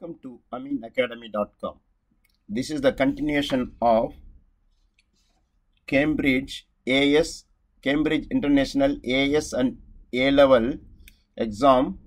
Welcome to ameenacademy.com. This is the continuation of Cambridge AS, Cambridge International AS and A level exam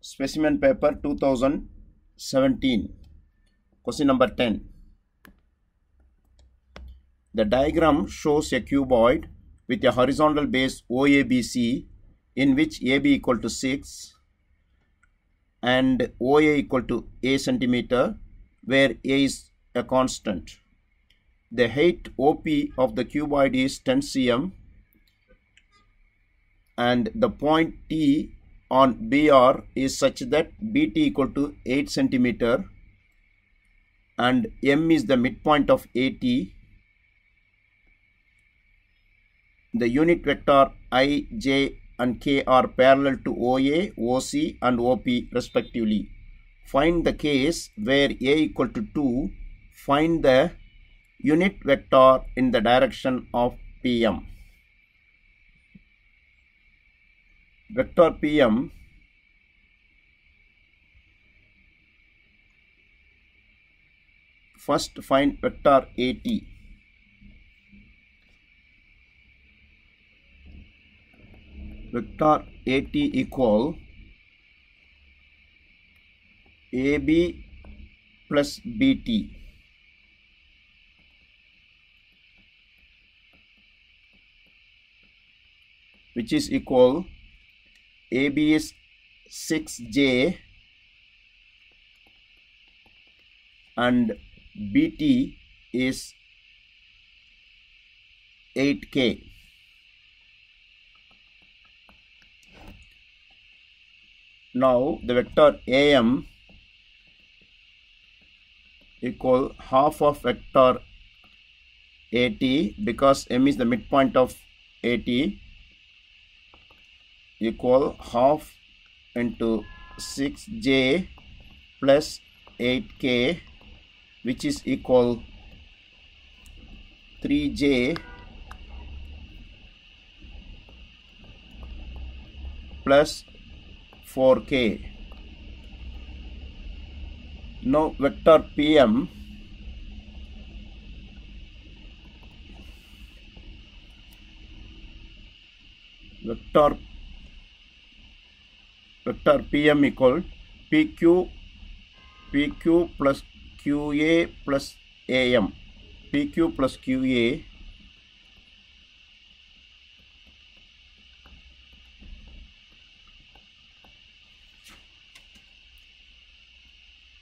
specimen paper 2017. Question number 10. The diagram shows a cuboid with a horizontal base OABC in which AB equal to 6 and OA equal to A centimeter where A is a constant. The height OP of the cuboid is 10 cm and the point T on BR is such that BT equal to 8 centimeter and M is the midpoint of AT. The unit vector I, J and K are parallel to OA, OC and OP respectively. Find the case where A equal to 2. Find the unit vector in the direction of PM. Vector PM first find vector AT. Vector AT equal AB plus BT. which is equal AB is 6J and BT is 8K. Now the vector am equal half of vector at because m is the midpoint of at equal half into 6j plus 8k which is equal 3j plus 4k. Now vector PM vector vector PM equal PQ PQ plus QA plus AM PQ plus QA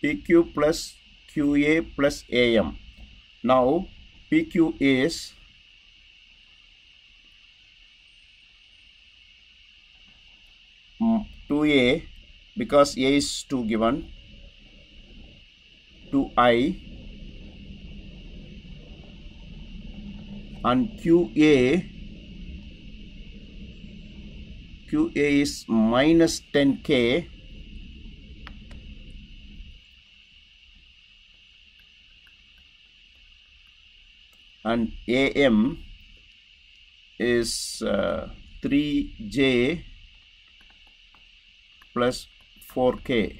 PQ plus QA plus AM. Now PQ is two A because A is two given. Two I and QA QA is minus 10K and AM is uh, 3J plus 4K.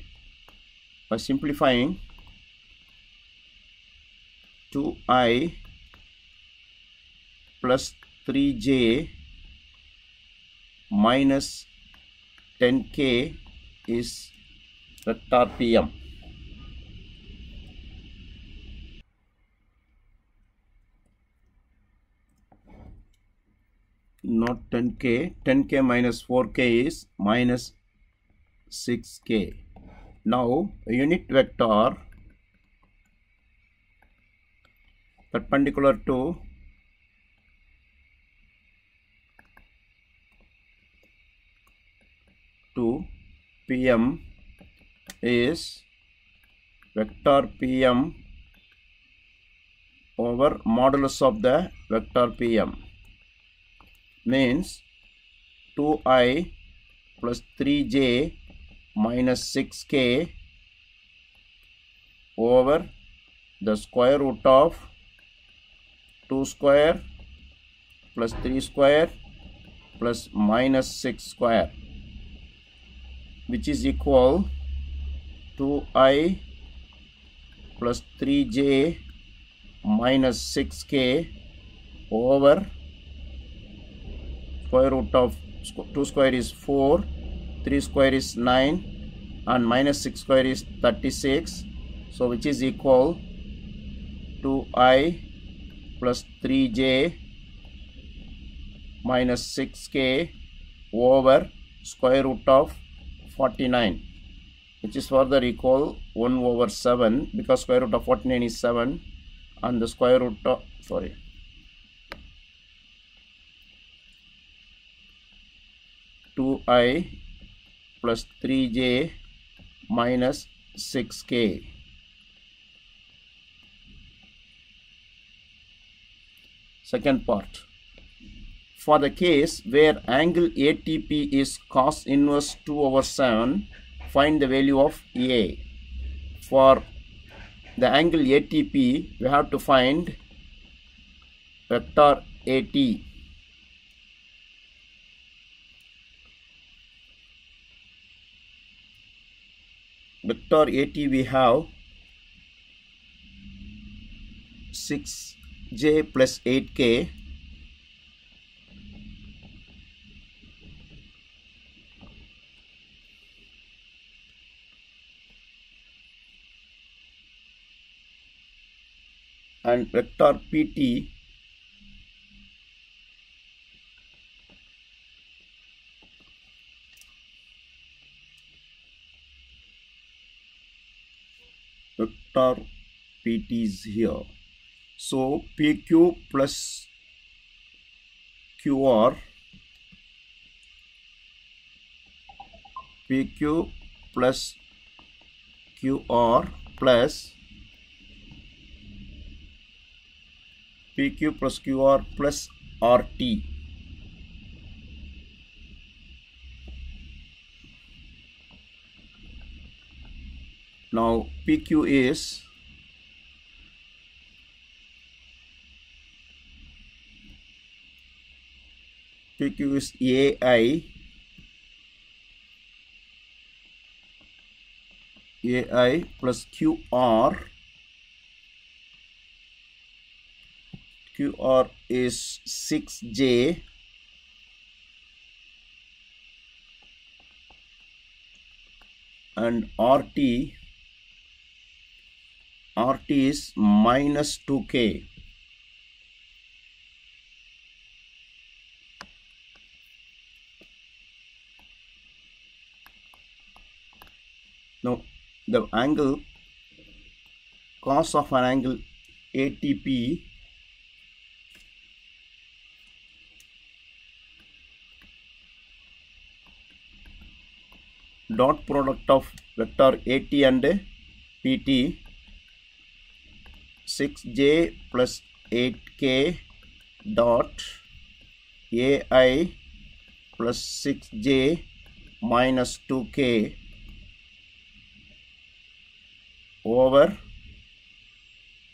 By simplifying, 2I plus 3J minus 10K is vector PM. Not 10k 10k minus 4k is minus 6k now unit vector perpendicular to to pm is vector pm over modulus of the vector pm means 2i plus 3j minus 6k over the square root of 2 square plus 3 square plus minus 6 square which is equal 2i plus 3j minus 6k over square root of 2 square is 4 3 square is 9 and minus 6 square is 36 so which is equal to i plus 3j minus 6k over square root of 49 which is further equal 1 over 7 because square root of 49 is 7 and the square root of sorry two i plus 3j minus 6k second part. For the case where angle ATP is cos inverse 2 over 7 find the value of A. For the angle ATP we have to find vector AT vector AT we have 6j plus 8k and vector pt vector pt is here so pq plus qr pq plus qr plus PQ plus QR plus RT. Now PQ is PQ is AI AI plus QR QR is 6J and RT RT is minus 2K now the angle cos of an angle ATP dot product of vector AT and PT 6j plus 8k dot AI plus 6j minus 2k over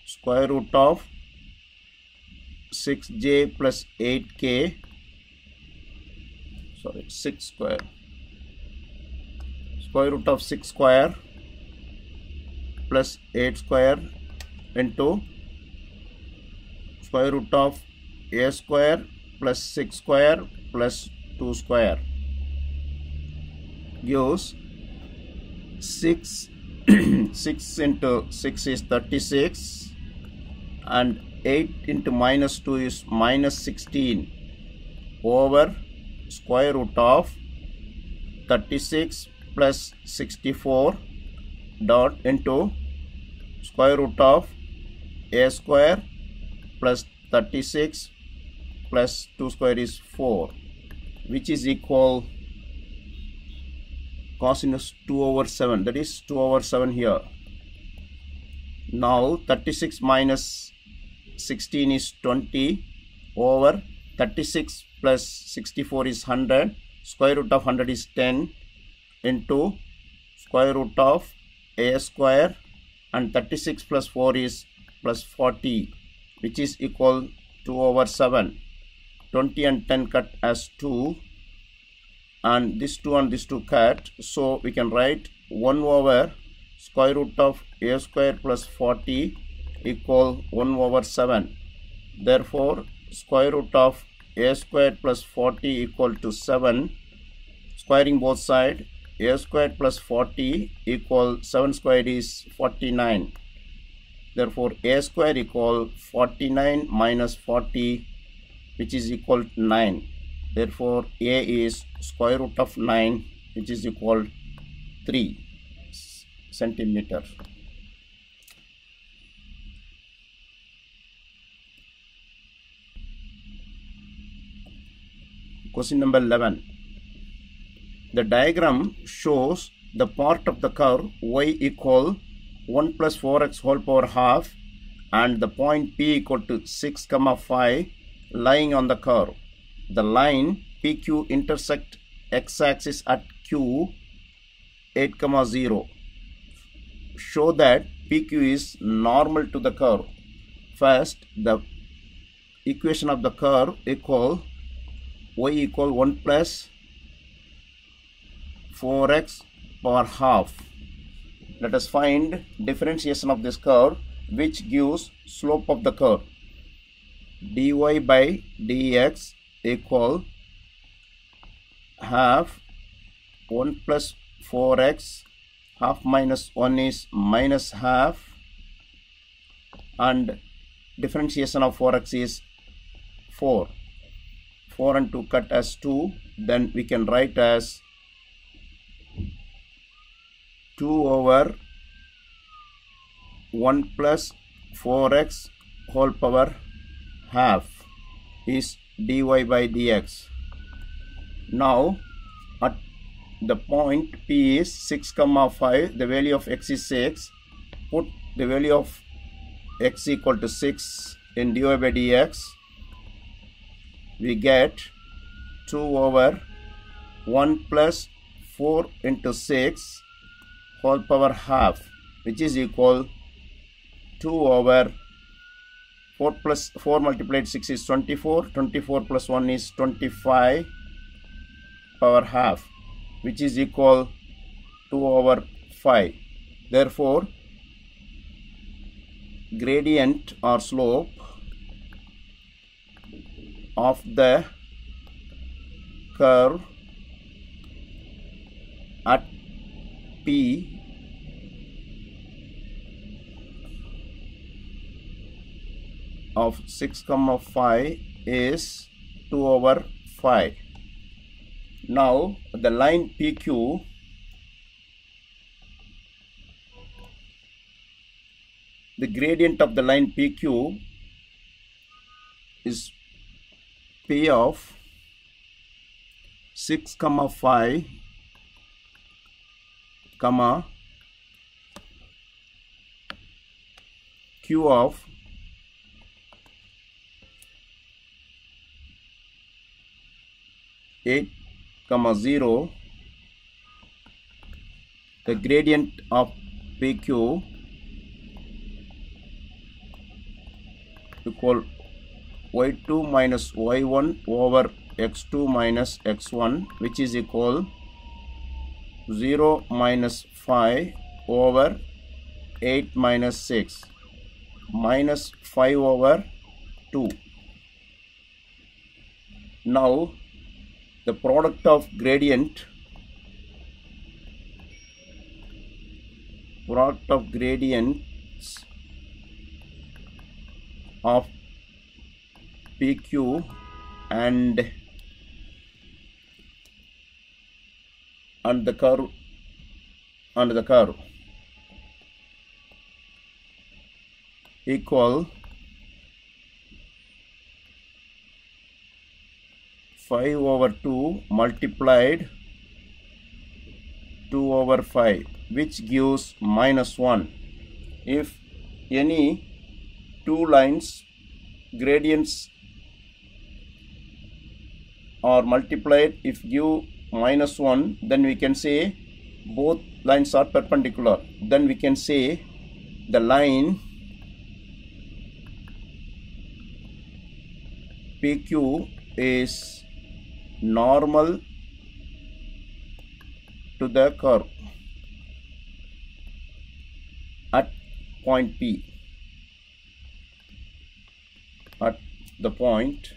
square root of 6j plus 8k sorry 6 square. Square root of 6 square plus 8 square into square root of a square plus 6 square plus 2 square gives 6 6 into 6 is 36 and 8 into minus 2 is minus 16 over square root of 36 plus 64 dot into square root of a square plus 36 plus 2 square is 4 which is equal cosinus 2 over 7 that is 2 over 7 here. Now 36 minus 16 is 20 over 36 plus 64 is 100 square root of 100 is 10 into square root of a square and 36 plus 4 is plus 40 which is equal 2 over 7 20 and 10 cut as 2 and this 2 and this 2 cut so we can write 1 over square root of a square plus 40 equal 1 over 7. Therefore, square root of a square plus 40 equal to 7. Squaring both side a square plus 40 equal 7 squared is 49. Therefore, a square equal 49 minus 40 which is equal to 9. Therefore, a is square root of 9 which is equal 3 centimeter. Question number 11. The diagram shows the part of the curve y equal 1 plus 4x whole power half and the point P equal to 6 comma 5 lying on the curve. The line PQ intersect x-axis at Q 8 comma 0. Show that PQ is normal to the curve. First, the equation of the curve equal y equal 1 plus 4x power half. Let us find differentiation of this curve which gives slope of the curve. dy by dx equal half 1 plus 4x half minus 1 is minus half and differentiation of 4x is 4 4 and 2 cut as 2 then we can write as 2 over 1 plus 4x whole power half is dy by dx. Now at the point P is 6 comma 5 the value of x is 6 put the value of x equal to 6 in dy by dx. We get 2 over 1 plus 4 into 6 whole power half which is equal 2 over 4 plus 4 multiplied 6 is 24 24 plus 1 is 25 power half which is equal 2 over 5 therefore gradient or slope of the curve at Of 6 comma 5 is 2 over 5 now the line PQ the gradient of the line PQ is P of 6 comma 5 comma Q of eight comma zero the gradient of PQ equal y2 minus y1 over x2 minus x1 which is equal 0 minus 5 over 8 minus 6 minus 5 over 2 now the product of gradient product of gradients of PQ and and the curve and the curve equal 5 over 2 multiplied 2 over 5 which gives minus 1 if any two lines gradients are multiplied if give minus 1 then we can say both lines are perpendicular then we can say the line PQ is normal to the curve at point P. At the point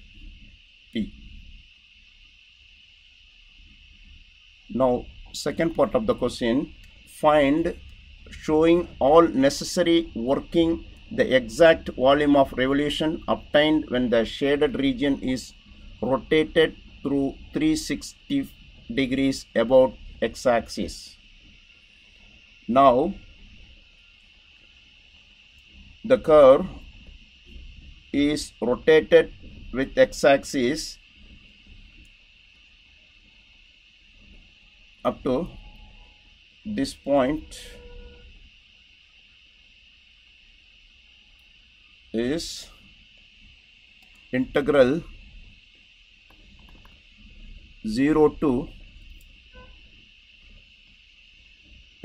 Now, second part of the question find showing all necessary working the exact volume of revolution obtained when the shaded region is rotated through 360 degrees about x-axis. Now the curve is rotated with x-axis up to this point is integral 0 to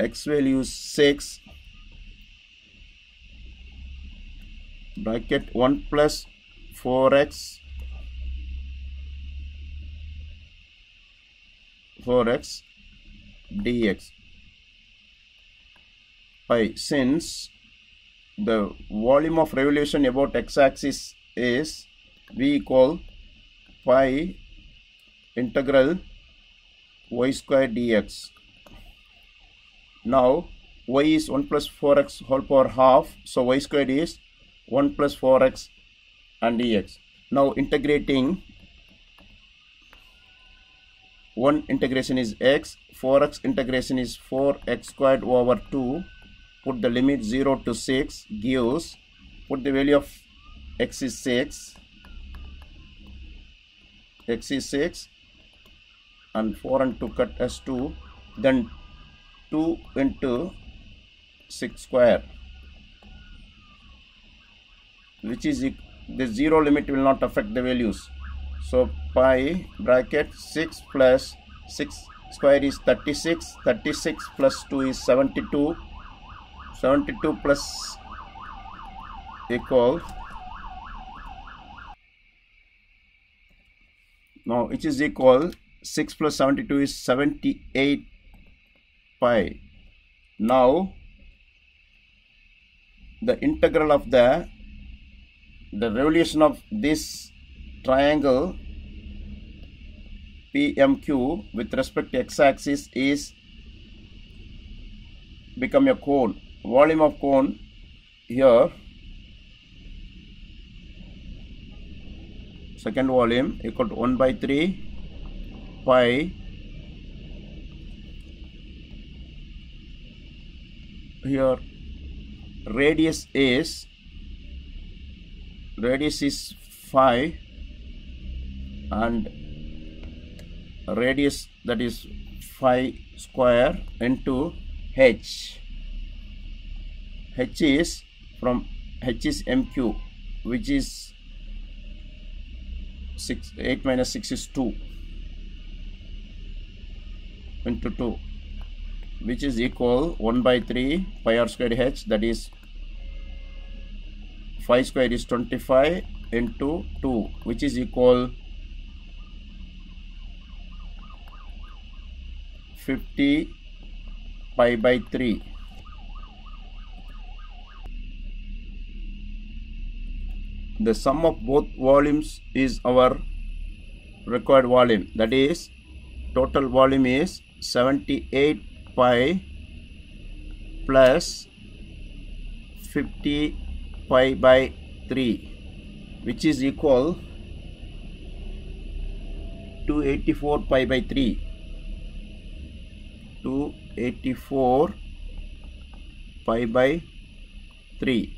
x value 6 bracket 1 plus 4x 4x dx by since the volume of revolution about x-axis is v equal pi integral y square dx. Now y is 1 plus 4x whole power half so y squared is 1 plus 4x and dx. Now integrating 1 integration is x 4x integration is 4x squared over 2 put the limit 0 to 6 gives put the value of x is 6 x is 6 and 4 and 2 cut as 2 then 2 into 6 square which is the zero limit will not affect the values so pi bracket 6 plus 6 square is 36 36 plus 2 is 72 72 plus equal now which is equal 6 plus 72 is 78 pi. Now the integral of the the revolution of this triangle PMQ with respect to x-axis is become a cone. Volume of cone here second volume equal to 1 by 3 pi here radius is radius is 5 and radius that is 5 square into h. H is from h is mq which is 6 8 minus 6 is 2 into 2 which is equal 1 by 3 pi r squared h that is 5 square is 25 into 2 which is equal 50 pi by 3 the sum of both volumes is our required volume. That is total volume is 78 pi plus 50 pi by 3 which is equal to 84 pi by 3 to 84 pi by 3